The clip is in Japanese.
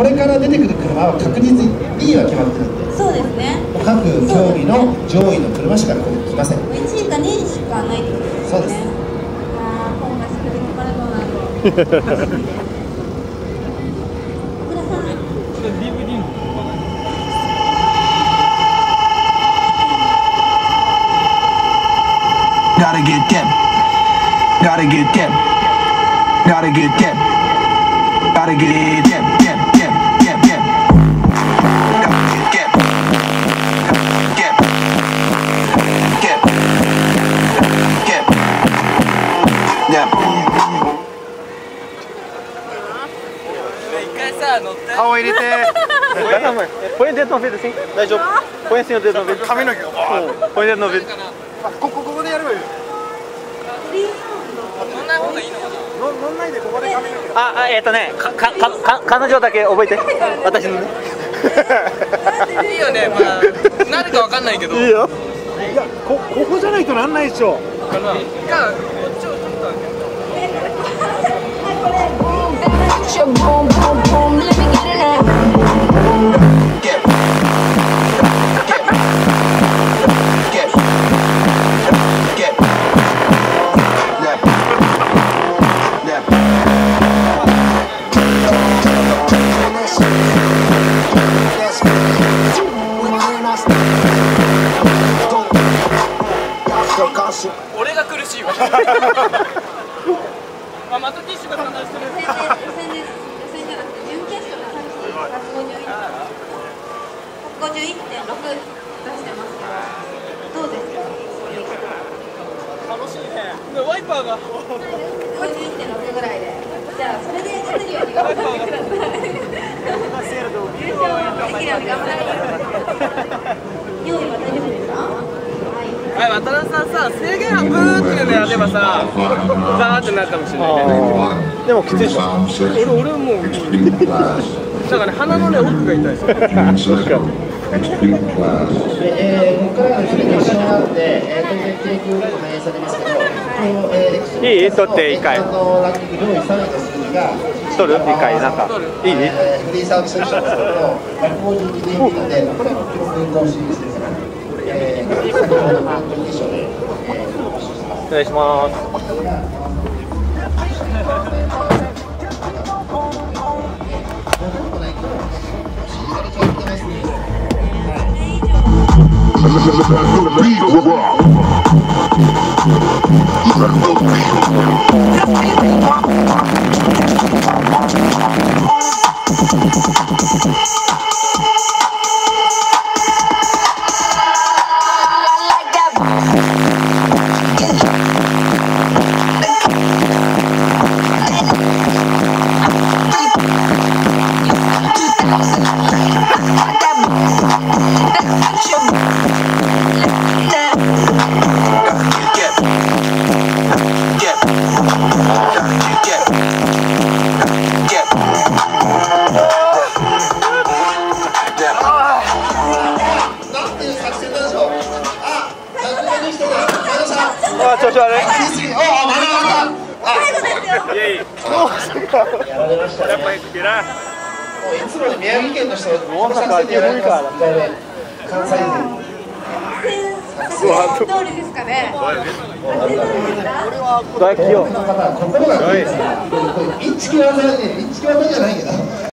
これから出てくる車は確実に2位は決まってるんでそうですね各競技の上位の車しか来ません1位か2位しかないってことですよねそうですああ今回すぐ決まるのなんで小倉さん Gotta get them. Gotta get them. Gotta get them. Gotta get. Them. 顔入れて。Põe o dedo no ouvido assim. Põe assim o dedo no ouvido. Põe o dedo no ouvido. あここここでやればいいよ乗んない方がいいのかなの乗んないでここで髪の毛あ、あ、えっとね、か、か、か、か彼女だけ覚えて。私のね。いいよねまあなるかわかんないけどいいよ。いやこここじゃないとなんないでしょかなじゃあこっちをちょっと開ける 아, 俺が苦しいわ。あまたティッシュが散乱してる。予選で予選で予選じゃなくて準決勝でさっき151 151.6出してますけどどうですか楽しいねでワイパーが51.6ぐらいでじゃあそれで勝てるように頑張ってください優勝できるように頑張ってください用意は大丈夫ですかはいはい渡辺ささ制限はブーっていうのやればさザーってなるかもしれないねでもきついでしょ。俺俺もうだからね鼻のね奥が痛いですよ、えー、ここからがですね決勝があって、えー、当然提供にも反映されますけど、の、えー、いい取って一回年間のランキング上位3位の数字が取る一回なん。か。いいフリーサービスセッションすると152 dB なので、これも記録更新ですから、えー、先ほどの準決勝で、更新します。っぱりくら。もういつも宮城県の人、大阪でやら関西人。通りですかね大企業。心が強いですから、これインチキ技ね、インチキ技じゃないけど。